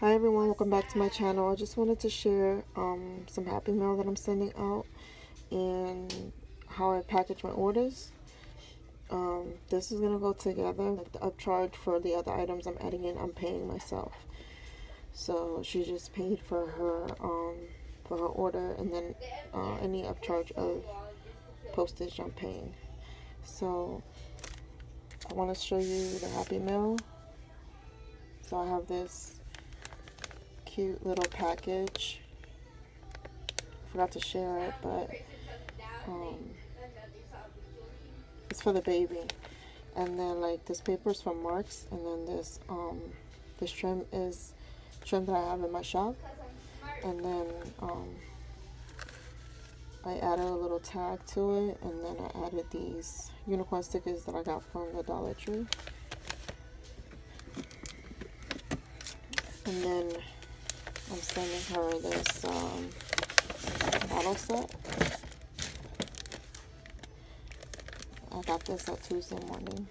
Hi everyone, welcome back to my channel. I just wanted to share um, some Happy Mail that I'm sending out and how I package my orders. Um, this is going to go together. The upcharge for the other items I'm adding in, I'm paying myself. So she just paid for her um, for her order and then uh, any upcharge of postage I'm paying. So I want to show you the Happy Mail. So I have this cute little package. Forgot to share it, but um, it's for the baby. And then like this paper is from Marks, and then this um, this trim is trim that I have in my shop. And then um, I added a little tag to it, and then I added these unicorn stickers that I got from the Dollar Tree. And then I'm sending her this um, bottle set. I got this at Tuesday morning.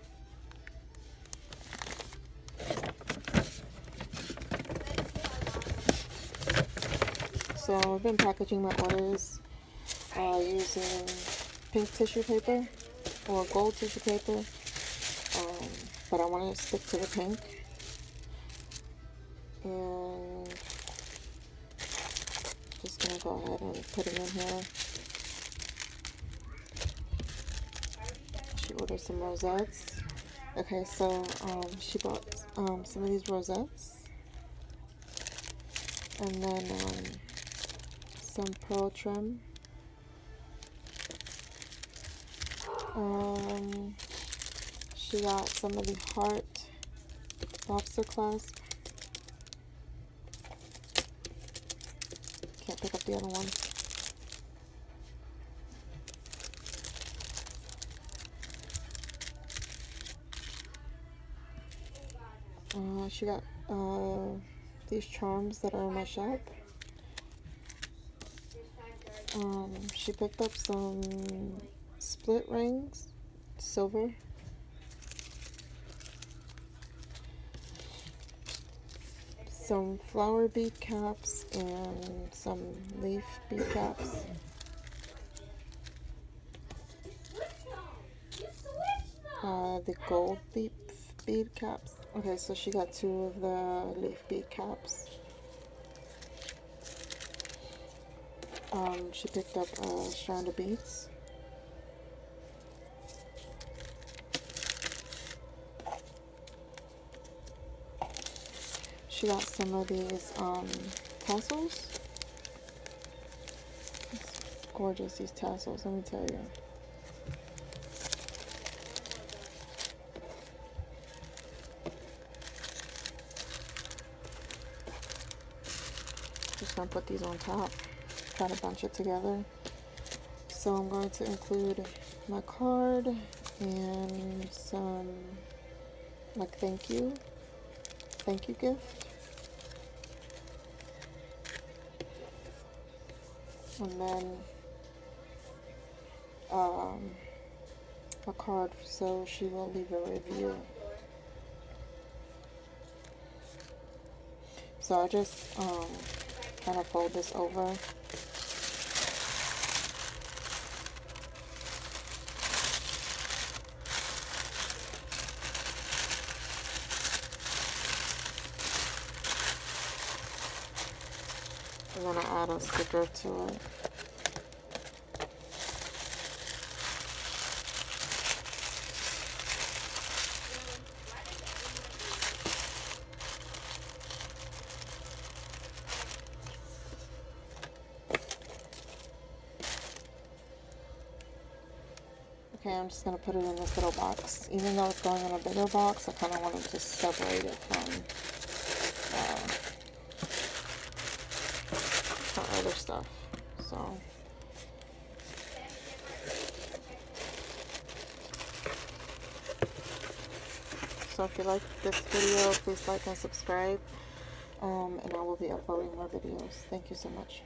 So I've been packaging my orders uh, using pink tissue paper or gold tissue paper, um, but I want to stick to the pink. And just gonna go ahead and put it in here. She ordered some rosettes. Okay, so um, she bought um, some of these rosettes. And then um, some pearl trim. Um, she got some of the heart lobster clasp. Pick up the other one. Uh, she got uh, these charms that are in my shop. Um, she picked up some split rings, silver. Some flower bead caps and some leaf bead caps. Uh, the gold leaf bead caps. Okay, so she got two of the leaf bead caps. Um, she picked up a strand of beads. Got some of these um, tassels. It's gorgeous, these tassels, let me tell you. Just gonna put these on top, try to bunch it together. So I'm going to include my card and some like thank you, thank you gift. And then um, a card so she will leave a review. So I just um, kind of fold this over. And going to add a sticker to it. Okay, I'm just going to put it in this little box. Even though it's going in a bigger box, I kind of wanted to separate it from, uh, from other stuff. So, so if you like this video, please like and subscribe. Um, and I will be uploading more videos. Thank you so much.